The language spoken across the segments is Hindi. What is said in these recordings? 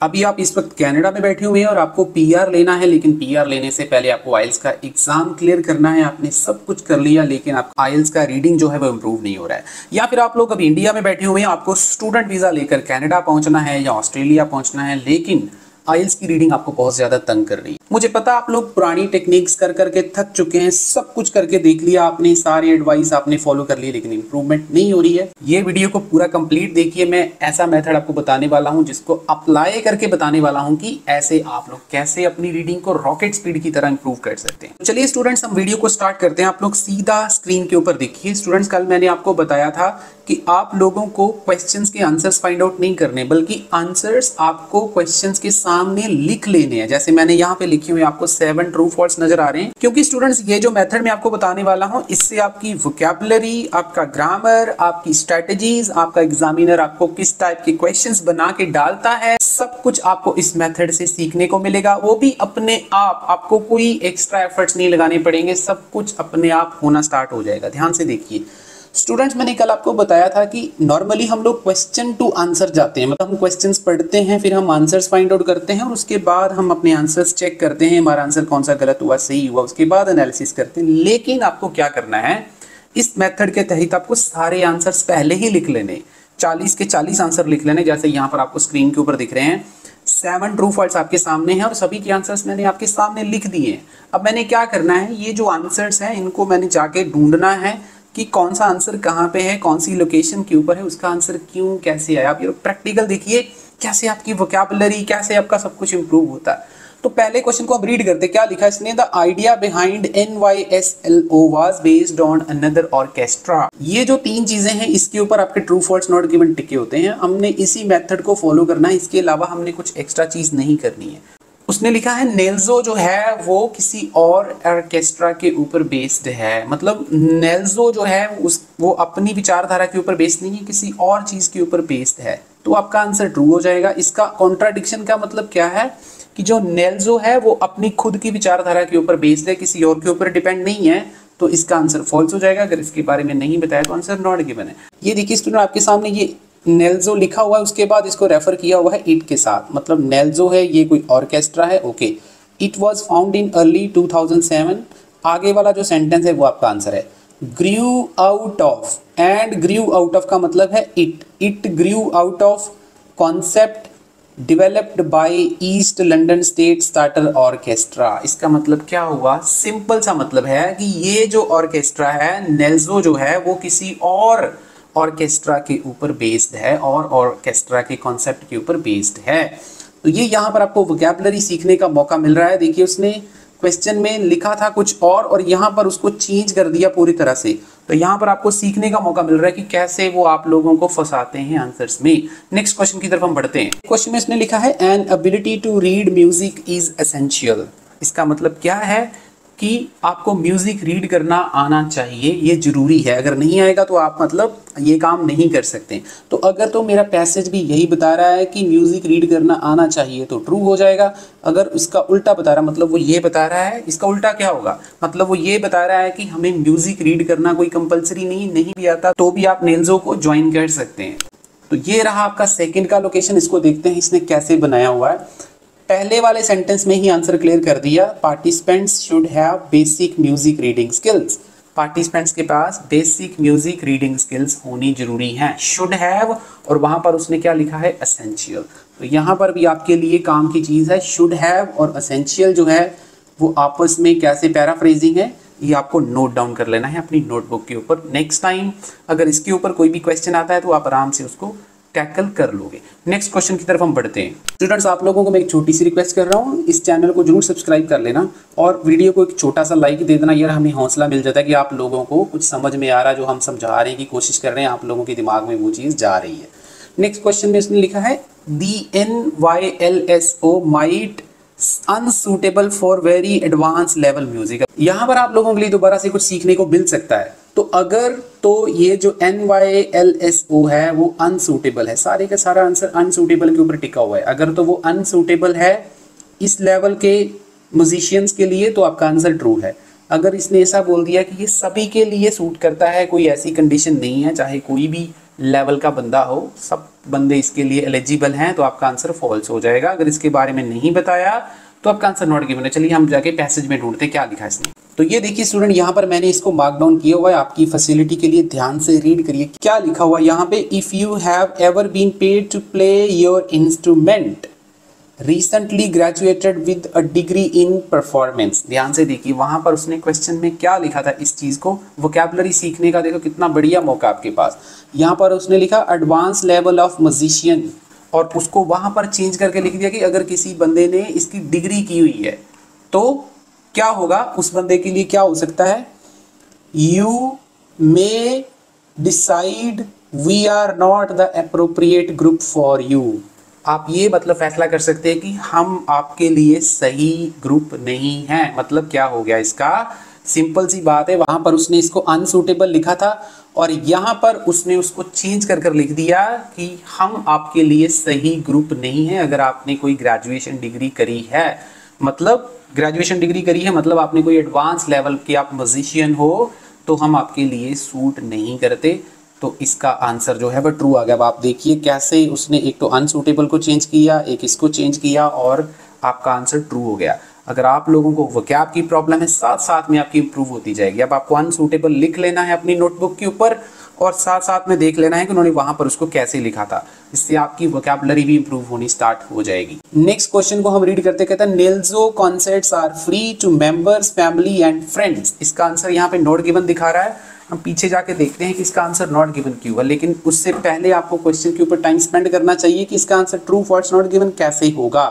अभी आप इस वक्त कनाडा में बैठे हुए हैं और आपको पीआर लेना है, लेकिन पीआर लेने से पहले आपको आयल्स का एग्ज़ाम क्लियर करना है। आपने सब कुछ कर लिया, लेकिन आप आयल्स का रीडिंग जो है वो इम्प्रूव नहीं हो रहा है। या फिर आप लोग अभी इंडिया में बैठे हुए हैं, आपको स्टूडेंट वीज़ा लेकर कैनेडा पहुँचना है या ऑस्ट्रेलिया पहुँचना है, लेकिन आइल्स की रीडिंग आपको बहुत ज़्यादा तंग कर रही है। मुझे पता, आप लोग पुरानी टेक्निक्स कर करके थक चुके हैं, सब कुछ करके देख लिया आपने, सारी एडवाइस आपने फॉलो कर ली, लेकिन इंप्रूवमेंट नहीं हो रही है। ये वीडियो को पूरा कंप्लीट देखिए, मैं ऐसा मेथड आपको बताने वाला हूँ, जिसको अप्लाई करके बताने वाला हूँ कि ऐसे आप लोग कैसे अपनी रीडिंग को रॉकेट स्पीड की तरह इंप्रूव कर सकते हैं। चलिए स्टूडेंट्स हम वीडियो को स्टार्ट करते हैं। आप लोग सीधा स्क्रीन के ऊपर देखिए। स्टूडेंट्स कल मैंने आपको बताया था कि आप लोगों को क्वेश्चंस के आंसर्स फाइंड आउट नहीं करने, बल्कि आंसर्स आपको क्वेश्चंस के सामने लिख लेने हैं। जैसे मैंने यहाँ पे लिखे हुए आपको सेवन ट्रू फॉल्स नज़र आ रहे हैं। क्योंकि स्टूडेंट्स ये जो मेथड मैं आपको बताने वाला हूँ, इससे आपकी वोकेबलरी आपका ग्रामर आपकी स्ट्रेटेजीज आपका एग्जामिनर आपको किस टाइप के क्वेश्चन बना के डालता है, सब कुछ आपको इस मेथड से सीखने को मिलेगा। वो भी अपने आप, आपको कोई एक्स्ट्रा एफर्ट्स नहीं लगाने पड़ेंगे, सब कुछ अपने आप होना स्टार्ट हो जाएगा। ध्यान से देखिए। स्टूडेंट्स मैंने कल आपको बताया था कि नॉर्मली हम लोग क्वेश्चन टू आंसर जाते हैं। मतलब हम क्वेश्चंस पढ़ते हैं, फिर हम आंसर्स फाइंड आउट करते हैं और उसके बाद हम अपने आंसर्स चेक करते हैं, हमारा आंसर कौन सा गलत हुआ, सही हुआ, उसके बाद एनालिसिस करते हैं। लेकिन आपको क्या करना है, इस मेथड के तहत आपको सारे आंसर्स पहले ही लिख लेने चालीस के चालीस आंसर लिख लेने जैसे यहाँ पर आपको स्क्रीन के ऊपर दिख रहे हैं। सेवन ट्रू फॉल्ट आपके सामने हैं और सभी के आंसर्स मैंने आपके सामने लिख दिए अब मैंने क्या करना है, ये जो आंसर्स हैं, इनको मैंने जाके ढूंढना है। कि कौन सा आंसर कहाँ पे है, कौन सी लोकेशन के ऊपर है, उसका आंसर क्यों, कैसे आया? आप ये प्रैक्टिकल देखिए, कैसे आपकी वोकेबलरी कैसे आपका सब कुछ इंप्रूव होता है। तो पहले क्वेश्चन को हम रीड करते, क्या लिखा इसने? The idea behind N Y S L O was based on another orchestra ये जो तीन चीज़ें हैं, इसके ऊपर आपके ट्रू फॉल्स नॉट गिवन टिके होते हैं। हमने इसी मेथड को फॉलो करना है, इसके अलावा हमने कुछ एक्स्ट्रा चीज़ नहीं करनी है। उसने लिखा है नेल्जो जो है, वो किसी और ऑर्केस्ट्रा के ऊपर बेस्ड है. मतलब नेल्जो जो है, उस, वो अपनी विचारधारा के ऊपर बेस्ड नहीं है, किसी और चीज़ के ऊपर बेस्ड है। तो आपका आंसर ट्रू हो जाएगा। इसका कॉन्ट्राडिक्शन का मतलब क्या है? कि जो नेल्जो है, वो अपनी खुद की विचारधारा के ऊपर बेस्ड है, किसी और के ऊपर डिपेंड नहीं है तो इसका आंसर फॉल्स हो जाएगा। अगर इसके बारे में नहीं बताया तो आंसर नॉट गिवन है। ये देखिए स्टूडेंट आपके सामने ये नेल्जो लिखा हुआ है, उसके बाद इसको रेफर किया हुआ है इट के साथ। मतलब नेल्जो है, ये कोई ऑर्केस्ट्रा है okay it was found in early 2007 आगे वाला जो सेंटेंस है, वो आपका आंसर है। Grew out of and grew out of का मतलब है it it grew out of concept developed by East London state starter orchestra इसका मतलब क्या हुआ? सिंपल सा मतलब है कि ये जो ऑर्केस्ट्रा है नेल्जो जो है, वो किसी और ऑर्केस्ट्रा के ऊपर बेस्ड है और ऑर्केस्ट्रा के कॉन्सेप्ट के ऊपर बेस्ड है। तो ये यहाँ पर आपको वोकेबलरी सीखने का मौका मिल रहा है। देखिए उसने क्वेश्चन में लिखा था कुछ और और यहाँ पर उसको चेंज कर दिया पूरी तरह से। तो यहाँ पर आपको सीखने का मौका मिल रहा है कि कैसे वो आप लोगों को फंसाते हैं आंसर्स में। नेक्स्ट क्वेश्चन की तरफ़ हम बढ़ते हैं। क्वेश्चन में इसने लिखा है an ability to read music is essential इसका मतलब क्या है? कि आपको म्यूज़िक रीड करना आना चाहिए, ये ज़रूरी है। अगर नहीं आएगा तो आप मतलब ये काम नहीं कर सकते। तो अगर तो मेरा पैसेज भी यही बता रहा है कि म्यूज़िक रीड करना आना चाहिए तो ट्रू हो जाएगा। अगर उसका उल्टा बता रहा मतलब वो ये बता रहा है, इसका उल्टा क्या होगा? मतलब वो ये बता रहा है कि हमें म्यूज़िक रीड करना कोई कंपलसरी नहीं नहीं भी आता तो भी आप नेल्जो को ज्वाइन कर सकते हैं। तो ये रहा आपका सेकेंड का लोकेशन इसको देखते हैं इसने कैसे बनाया हुआ है। पहले वाले सेंटेंस में ही आंसर क्लियर कर दिया। Participants should have basic music reading skills participants के पास बेसिक म्यूज़िक रीडिंग स्किल्स होनी ज़रूरी हैं। शुड हैव और वहाँ पर उसने क्या लिखा है? असेंशियल तो यहाँ पर भी आपके लिए काम की चीज़ है। शुड हैव और असेंशियल जो है, वो आपस में कैसे पैराफ्रेजिंग है, ये आपको नोट डाउन कर लेना है अपनी नोटबुक के ऊपर। नेक्स्ट टाइम अगर इसके ऊपर कोई भी क्वेश्चन आता है तो आप आराम से उसको टैकल कर लोगे। नेक्स्ट क्वेश्चन की तरफ़ हम बढ़ते हैं। स्टूडेंट्स आप लोगों को मैं एक छोटी सी रिक्वेस्ट कर रहा हूँ। इस चैनल को ज़रूर सब्सक्राइब कर लेना और वीडियो को एक छोटा सा लाइक दे देना। यार, हमें हौसला मिल जाता है कि आप लोगों को कुछ समझ में आ रहा है, जो हम समझा रहे हैं कि कोशिश कर रहे हैं, आप लोगों के दिमाग में वो चीज़ जा रही है। नेक्स्ट क्वेश्चन में इसने लिखा है the N Y L S O might unsuitable for very advance level music यहाँ पर आप लोगों के लिए दोबारा से कुछ सीखने को मिल सकता है। तो अगर तो ये जो N Y L S O है, वो अनसूटेबल है। सारे का सारा आंसर अनसूटेबल के ऊपर टिका हुआ है। अगर तो वो अनसूटेबल है, इस लेवल के म्यूजिशियंस के लिए तो आपका आंसर ट्रू है। अगर इसने ऐसा बोल दिया कि ये सभी के लिए सूट करता है, कोई ऐसी कंडीशन नहीं है, चाहे कोई भी लेवल का बंदा हो, सब बंदे इसके लिए एलिजिबल हैं तो आपका आंसर फॉल्स हो जाएगा। अगर इसके बारे में नहीं बताया तो आपका आंसर नॉट गिवन है। चलिए हम जाके पैसेज में ढूंढते क्या लिखा है इसने। तो ये देखिए स्टूडेंट यहाँ पर मैंने इसको मार्क डाउन किया हुआ है। आपकी फैसिलिटी के लिए ध्यान से रीड करिए। क्या लिखा हुआ यहाँ पे if you have ever been paid to play your instrument recently graduated with a degree in performance ध्यान से देखिए, वहाँ पर उसने क्वेश्चन में क्या लिखा था इस चीज़ को? वोकेबलरी सीखने का देखो, कितना बढ़िया मौका आपके पास। यहाँ पर उसने लिखा एडवांस लेवल ऑफ़ मजिशियन और उसको वहाँ पर चेंज करके लिख दिया कि अगर किसी बंदे ने इसकी डिग्री की हुई है तो क्या होगा? उस बंदे के लिए क्या हो सकता है? You may decide we are not the appropriate group for you आप ये मतलब फैसला कर सकते हैं कि हम आपके लिए सही ग्रुप नहीं है। मतलब क्या हो गया इसका? सिंपल सी बात है, वहाँ पर उसने इसको अनसूटेबल लिखा था और यहाँ पर उसने उसको चेंज कर कर लिख दिया कि हम आपके लिए सही ग्रुप नहीं है, अगर आपने कोई ग्रेजुएशन डिग्री करी है। मतलब ग्रेजुएशन डिग्री करी है मतलब आपने कोई एडवांस लेवल के आप म्यूजिशियन हो तो हम आपके लिए सूट नहीं करते। तो इसका आंसर जो है वह ट्रू आ गया। अब आप देखिए कैसे उसने एक तो अनसूटेबल को चेंज किया, एक इसको चेंज किया और आपका आंसर ट्रू हो गया। अगर आप लोगों को वकैब की प्रॉब्लम है साथ साथ में आपकी इंप्रूव होती जाएगी। अब आपको अनसूटेबल लिख लेना है अपनी नोटबुक के ऊपर और साथ साथ में देख लेना है कि उन्होंने वहाँ पर उसको कैसे लिखा था। इससे आपकी वोकेबलरी भी इंप्रूव होनी स्टार्ट हो जाएगी। नेक्स्ट क्वेश्चन को हम रीड करते कहते हैं नेल्जो concerts are free to members family and friends इसका आंसर यहाँ पे नोट गिवन दिखा रहा है। हम पीछे जाके देखते हैं कि इसका आंसर नॉट गिवन क्यों है लेकिन उससे पहले आपको क्वेश्चन के ऊपर टाइम स्पेंड करना चाहिए कि इसका answer true false not given कैसे होगा।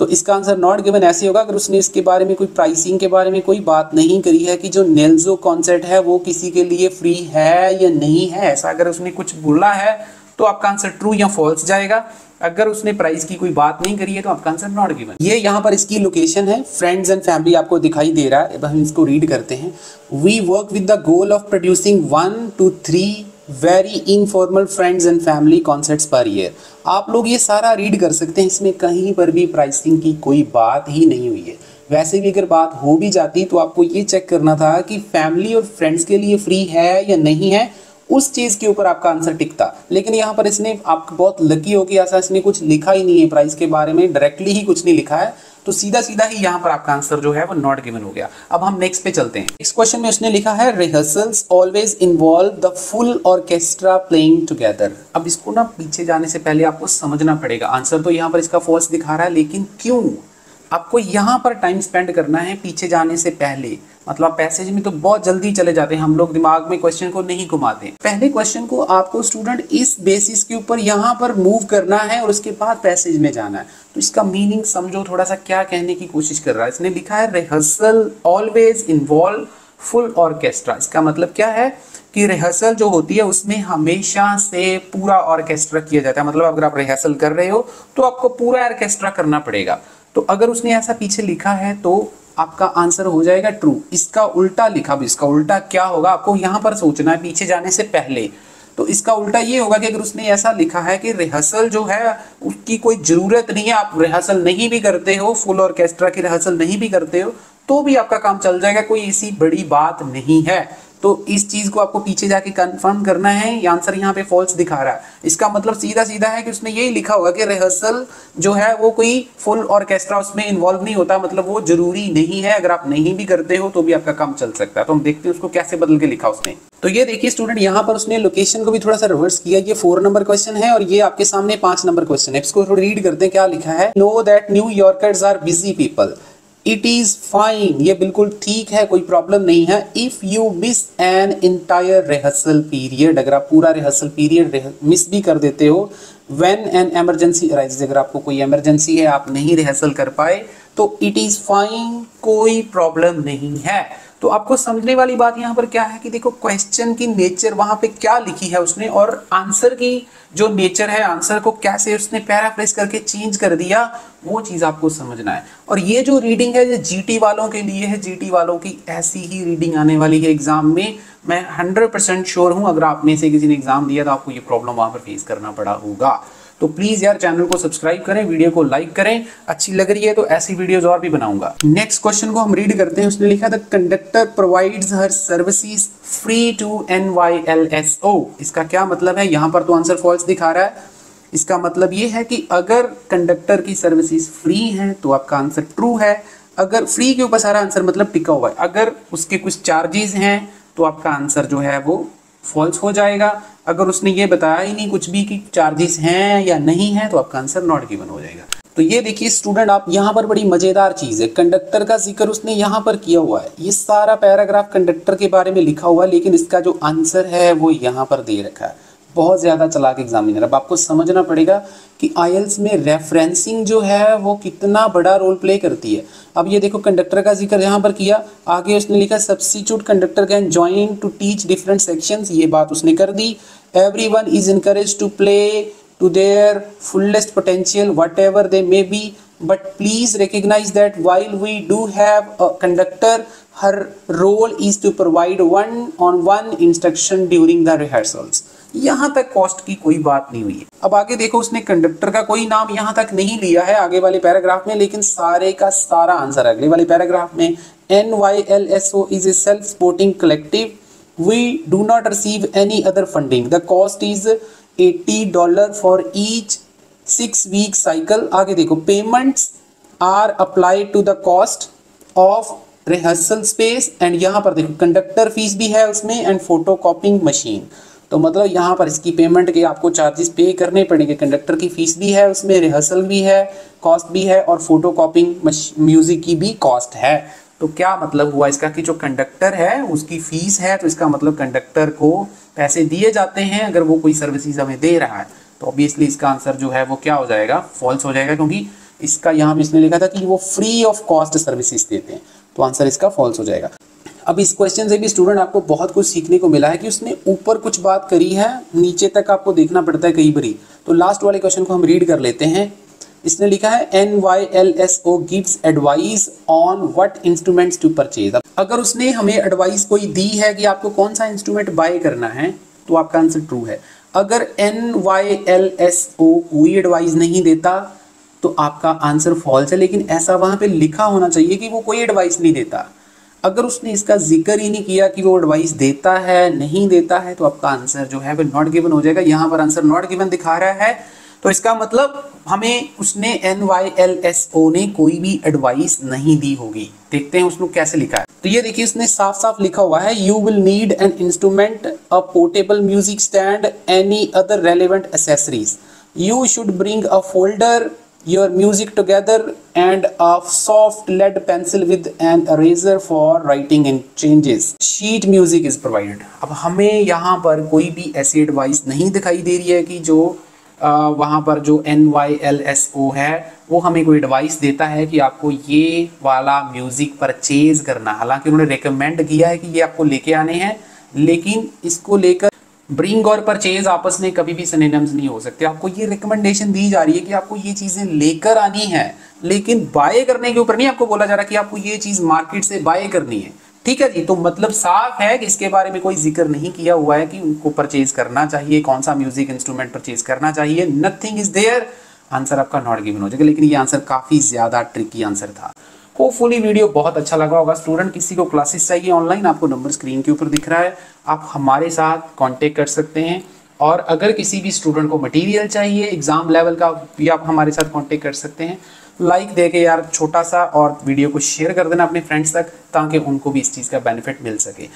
तो इसका आंसर नॉट गिवन ऐसे होगा। अगर उसने इसके बारे में कोई प्राइसिंग के बारे में कोई बात नहीं करी है कि जो नेल्जो कॉन्सेप्ट है, वो किसी के लिए फ्री है या नहीं है, ऐसा अगर उसने कुछ बोला है तो आपका आंसर ट्रू या फॉल्स जाएगा। अगर उसने प्राइस की कोई बात नहीं करी है तो आपका आंसर नॉट गिवन ये यहाँ पर इसकी लोकेशन है। फ्रेंड्स एंड फैमिली आपको दिखाई दे रहा है। हम इसको रीड करते हैं। We work with the goal of producing one two three very informal friends and family concerts per year आप लोग ये सारा रीड कर सकते हैं, इसमें कहीं पर भी प्राइसिंग की कोई बात ही नहीं हुई है। वैसे भी अगर बात हो भी जाती तो आपको ये चेक करना था कि फैमिली और फ्रेंड्स के लिए फ्री है या नहीं है, उस चीज़ के ऊपर आपका आंसर टिकता। लेकिन यहाँ पर इसने, आप बहुत लकी हो कि ऐसा इसने कुछ लिखा ही नहीं है। प्राइस के बारे में डायरेक्टली ही कुछ नहीं लिखा है। तो सीधा सीधा ही यहाँ पर आपका आंसर जो है वो नॉट गिवन हो गया। अब हम नेक्स्ट पे चलते हैं। नेक्स्ट क्वेश्चन में उसने लिखा है rehearsals always involve the full orchestra playing together अब इसको ना पीछे जाने से पहले आपको समझना पड़ेगा। आंसर तो यहाँ पर इसका फॉल्स दिखा रहा है, लेकिन क्यों? आपको यहाँ पर टाइम स्पेंड करना है पीछे जाने से पहले। मतलब पैसेज में तो बहुत जल्दी चले जाते हैं, हम लोग दिमाग में क्वेश्चन को नहीं घुमाते। पहले क्वेश्चन को आपको स्टूडेंट इस बेसिस के ऊपर यहाँ पर मूव करना है और उसके बाद पैसेज में जाना है। तो इसका मीनिंग समझो, थोड़ा सा क्या कहने की कोशिश कर रहा है। इसने लिखा है rehearsal always involve full orchestra इसका मतलब क्या है? कि रिहर्सल जो होती है, उसमें हमेशा से पूरा ऑर्केस्ट्रा किया जाता है। मतलब अगर आप रिहर्सल कर रहे हो तो आपको पूरा ऑर्केस्ट्रा करना पड़ेगा। तो अगर उसने ऐसा पीछे लिखा है तो आपका आंसर हो जाएगा ट्रू इसका उल्टा लिखा भी इसका उल्टा क्या होगा? आपको यहाँ पर सोचना है, पीछे जाने से पहले। तो इसका उल्टा ये होगा कि अगर उसने ऐसा लिखा है कि रिहर्सल जो है, उसकी कोई ज़रूरत नहीं है, आप रिहर्सल नहीं भी करते हो फुल ऑर्केस्ट्रा की रिहर्सल नहीं भी करते हो तो भी आपका काम चल जाएगा। कोई ऐसी बड़ी बात नहीं है। तो इस चीज़ को आपको पीछे जाके कंफर्म करना है, ये आंसर यहाँ पे फॉल्स दिखा रहा है। इसका मतलब सीधा सीधा है कि उसने यही लिखा होगा कि रिहर्सल जो है वो कोई फुल ऑर्केस्ट्रा उसमें इन्वॉल्व नहीं होता मतलब वो ज़रूरी नहीं है। अगर आप नहीं भी करते हो तो भी आपका काम चल सकता है। तो हम देखते हैं उसको कैसे बदल के लिखा उसने। तो ये देखिए स्टूडेंट यहाँ पर उसने लोकेशन को भी थोड़ा सा रिवर्स किया। ये फोर नंबर क्वेश्चन है और ये आपके सामने पाँच नंबर क्वेश्चन है। इसको रीड करते हैं क्या लिखा है। Know that New Yorkers are busy people it is fine ये बिल्कुल ठीक है, कोई प्रॉब्लम नहीं है। If you miss an entire rehearsal period अगर आप पूरा रिहर्सल पीरियड मिस भी कर देते हो व्हेन एन एमरजेंसी अराइज अगर आपको कोई एमरजेंसी है, आप नहीं रिहर्सल कर पाए तो इट इज़ फाइन कोई प्रॉब्लम नहीं है। तो आपको समझने वाली बात यहाँ पर क्या है कि देखो क्वेश्चन की नेचर वहाँ पे क्या लिखी है उसने और आंसर की जो नेचर है आंसर को कैसे उसने पैराफ्रेस करके चेंज कर दिया, वो चीज़ आपको समझना है। और ये जो रीडिंग है, ये जीटी वालों के लिए है जीटी वालों की ऐसी ही रीडिंग आने वाली है एग्ज़ाम में। मैं हंड्रेड परसेंट श्योर हूँ, अगर आप में से किसी ने एग्ज़ाम दिया तो आपको ये प्रॉब्लम वहाँ पर फेस करना पड़ा होगा। तो प्लीज़ यार चैनल को सब्सक्राइब करें वीडियो को लाइक करें। अच्छी लग रही है तो ऐसी वीडियोस और भी बनाऊँगा। नेक्स्ट क्वेश्चन को हम रीड करते हैं। उसने लिखा था conductor provides her services free to N Y L S O इसका क्या मतलब है? यहाँ पर तो आंसर फॉल्स दिखा रहा है। इसका मतलब ये है कि अगर कंडक्टर की सर्विसेज़ फ्री हैं तो आपका आंसर ट्रू है। अगर फ्री के ऊपर सारा आंसर मतलब टिका हुआ है। अगर उसके कुछ चार्जेस हैं तो आपका आंसर जो है वो फॉल्स हो जाएगा। अगर उसने ये बताया ही नहीं कुछ भी कि चार्जेस हैं या नहीं है तो आपका आंसर नॉट गिवन हो जाएगा। तो ये देखिए स्टूडेंट आप यहाँ पर बड़ी मज़ेदार चीज़ है। कंडक्टर का ज़िक्र उसने यहाँ पर किया हुआ है। ये सारा पैराग्राफ कंडक्टर के बारे में लिखा हुआ है, लेकिन इसका जो आंसर है, वो यहाँ पर दे रखा है। बहुत ज़्यादा चला के एग्जामिनर अब आपको समझना पड़ेगा कि आयल्स में रेफरेंसिंग जो है, वो कितना बड़ा रोल प्ले करती है। अब ये देखो कंडक्टर का ज़िक्र यहाँ पर किया। आगे उसने लिखा substitute conductor can join to teach different section ये बात उसने कर दी। Every one is encourage to play to their fullest potential whatever they may be but please recognize that while we do have conductor her role is to provide one on one instruction during the rehearsals यहाँ तक कॉस्ट की कोई बात नहीं हुई है। अब आगे देखो, उसने कंडक्टर का कोई नाम यहाँ तक नहीं लिया है आगे वाले पैराग्राफ में, लेकिन सारे का सारा आंसर अगले वाले पैराग्राफ में N Y L S O is a self supporting collective we do not receive any other funding the cost is 80 dollar for each six week cycle आगे देखो payments are applied to the cost of rehearsal space and यहाँ पर देखो कंडक्टर फ़ीस भी है उसमें एंड फ़ोटो कॉपिंग मशीन तो मतलब यहाँ पर इसकी पेमेंट के आपको चार्जेस पे करने पड़ेंगे। कंडक्टर की फ़ीस भी है, उसमें रिहर्सल भी है कॉस्ट भी है और फ़ोटो कॉपिंग म्यूज़िक की भी कॉस्ट है। तो क्या मतलब हुआ इसका कि जो कंडक्टर है, उसकी फ़ीस है तो इसका मतलब कंडक्टर को पैसे दिए जाते हैं अगर वो कोई सर्विसेज़ हमें दे रहा है। तो ऑब्वियसली इसका आंसर जो है वो क्या हो जाएगा? फॉल्स हो जाएगा क्योंकि इसका यहाँ इसने लिखा था कि वो फ्री ऑफ़ कॉस्ट सर्विसेज़ देते हैं। तो आंसर इसका फॉल्स हो जाएगा। अब इस क्वेश्चन से भी स्टूडेंट आपको बहुत कुछ सीखने को मिला है कि उसने ऊपर कुछ बात करी है, नीचे तक आपको देखना पड़ता है कई बारी तो लास्ट वाले क्वेश्चन को हम रीड कर लेते हैं। इसने लिखा है N Y L S O gives advice on what instruments to purchase अगर उसने हमें एडवाइस कोई दी है कि आपको कौन सा इंस्ट्रूमेंट बाय करना है तो आपका आंसर ट्रू है। अगर N Y L S O कोई एडवाइस नहीं देता तो आपका आंसर फॉल्स है, लेकिन ऐसा वहाँ पे लिखा होना चाहिए कि वो कोई एडवाइस नहीं देता। अगर उसने इसका ज़िक्र ही नहीं किया कि वो एडवाइस देता है, नहीं देता है तो आपका आंसर जो है, वो नॉट गिवन हो जाएगा। यहाँ पर आंसर नॉट गिवन दिखा रहा है। तो इसका मतलब हमें उसने N Y L S O ने कोई भी एडवाइस नहीं दी होगी। देखते हैं उसने कैसे लिखा है। तो ये देखिए उसने साफ़ साफ़ लिखा हुआ है you will need an instrument a portable music stand any other relevant accessories you should bring a folder your music together and a soft lead pencil with an eraser for writing in changes. Sheet music is provided. अब हमें यहाँ पर कोई भी ऐसी एडवाइस नहीं दिखाई दे रही है कि जो वहाँ पर जो N Y L S O है, वो हमें कोई एडवाइस देता है कि आपको ये वाला म्यूज़िक परचेज करना हालाँकि उन्होंने रिकमेंड किया है कि ये आपको लेके आने हैं, लेकिन इसको लेकर ब्रिंग और परचेज आपस में कभी भी सिनेम्स नहीं हो सकते। आपको ये रिकमेंडेशन दी जा रही है कि आपको ये चीज़ें लेकर आनी है, लेकिन बाय करने के ऊपर नहीं आपको बोला जा रहा कि आपको ये चीज़ मार्केट से बाय करनी है। ठीक है जी? तो मतलब साफ़ है कि इसके बारे में कोई ज़िक्र नहीं किया हुआ है कि उनको परचेज करना चाहिए, कौन सा म्यूज़िक इंस्ट्रूमेंट परचेज करना चाहिए। नथिंग इज़ देयर आंसर आपका नॉट गिवन हो जाएगा, लेकिन ये आंसर काफ़ी ज़्यादा ट्रिकी आंसर था। होपफुली वीडियो बहुत अच्छा लगा होगा। स्टूडेंट किसी को क्लासेस चाहिए ऑनलाइन आपको नंबर स्क्रीन के ऊपर दिख रहा है। आप हमारे साथ कॉन्टेक्ट कर सकते हैं। और अगर किसी भी स्टूडेंट को मटेरियल चाहिए एग्ज़ाम लेवल का, भी आप हमारे साथ कांटेक्ट कर सकते हैं। लाइक दे के यार छोटा सा और वीडियो को शेयर कर देना अपने फ्रेंड्स तक, ताकि उनको भी इस चीज़ का बेनिफिट मिल सके।